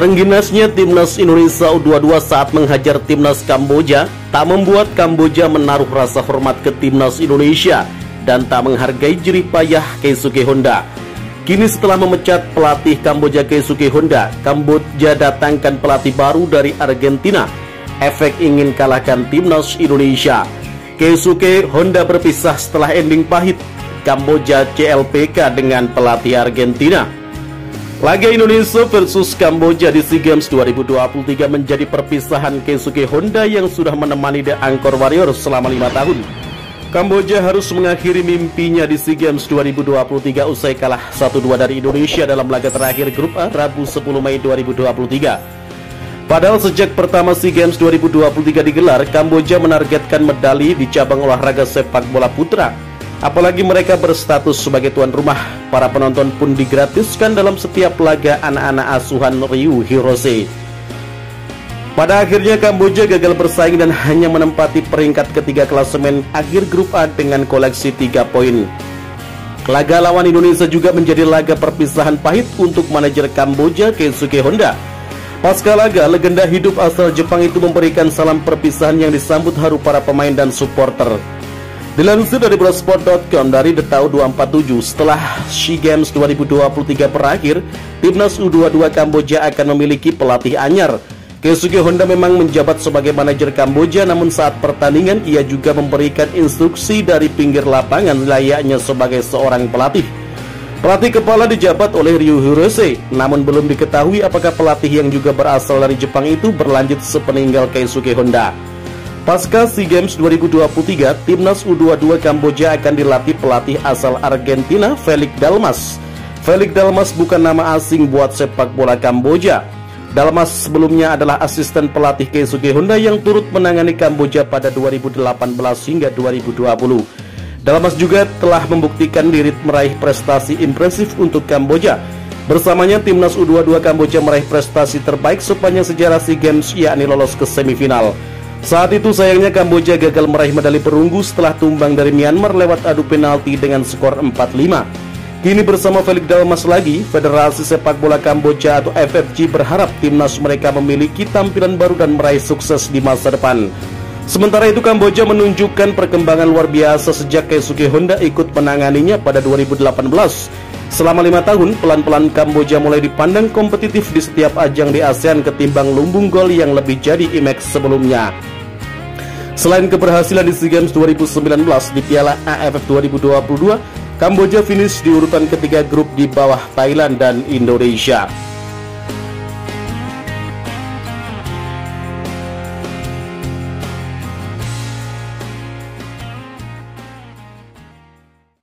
Terengginasnya timnas Indonesia U22 saat menghajar timnas Kamboja tak membuat Kamboja menaruh rasa hormat ke timnas Indonesia dan tak menghargai jerih payah Keisuke Honda. Kini setelah memecat pelatih Kamboja Keisuke Honda, Kamboja datangkan pelatih baru dari Argentina. Efek ingin kalahkan timnas Indonesia. Keisuke Honda berpisah setelah ending pahit Kamboja CLPK dengan pelatih Argentina. Laga Indonesia versus Kamboja di SEA Games 2023 menjadi perpisahan Keisuke Honda yang sudah menemani The Angkor Warriors selama lima tahun. Kamboja harus mengakhiri mimpinya di SEA Games 2023 usai kalah 1-2 dari Indonesia dalam laga terakhir grup A Rabu 10 Mei 2023. Padahal sejak pertama SEA Games 2023 digelar, Kamboja menargetkan medali di cabang olahraga sepak bola putra Apalagi mereka berstatus sebagai tuan rumah, para penonton pun digratiskan dalam setiap laga anak-anak asuhan Ryu Hirose. Pada akhirnya Kamboja gagal bersaing dan hanya menempati peringkat ketiga klasemen akhir grup A dengan koleksi 3 poin. Laga lawan Indonesia juga menjadi laga perpisahan pahit untuk manajer Kamboja Keisuke Honda. Pasca laga, legenda hidup asal Jepang itu memberikan salam perpisahan yang disambut haru para pemain dan supporter. Dilansir dari Brosport.com dari Detau 247, setelah SEA Games 2023 berakhir, timnas U22 Kamboja akan memiliki pelatih anyar. Keisuke Honda memang menjabat sebagai manajer Kamboja, namun saat pertandingan ia juga memberikan instruksi dari pinggir lapangan layaknya sebagai seorang pelatih. Pelatih kepala dijabat oleh Ryu Hirose, namun belum diketahui apakah pelatih yang juga berasal dari Jepang itu berlanjut sepeninggal Keisuke Honda. Pasca SEA Games 2023, timnas U22 Kamboja akan dilatih pelatih asal Argentina, Felix Dalmas. Felix Dalmas bukan nama asing buat sepak bola Kamboja. Dalmas sebelumnya adalah asisten pelatih Keisuke Honda yang turut menangani Kamboja pada 2018 hingga 2020. Dalmas juga telah membuktikan diri meraih prestasi impresif untuk Kamboja. Bersamanya timnas U22 Kamboja meraih prestasi terbaik sepanjang sejarah SEA Games yakni lolos ke semifinal. Saat itu sayangnya Kamboja gagal meraih medali perunggu setelah tumbang dari Myanmar lewat adu penalti dengan skor 4-5. Kini bersama Felix Dalmas lagi, Federasi Sepak Bola Kamboja atau FFG berharap timnas mereka memiliki tampilan baru dan meraih sukses di masa depan. Sementara itu Kamboja menunjukkan perkembangan luar biasa sejak Keisuke Honda ikut menanganinya pada 2018. Selama lima tahun, pelan-pelan Kamboja mulai dipandang kompetitif di setiap ajang di ASEAN ketimbang lumbung gol yang lebih jadi image sebelumnya. Selain keberhasilan di SEA Games 2019 di Piala AFF 2022, Kamboja finish di urutan ketiga grup di bawah Thailand dan Indonesia.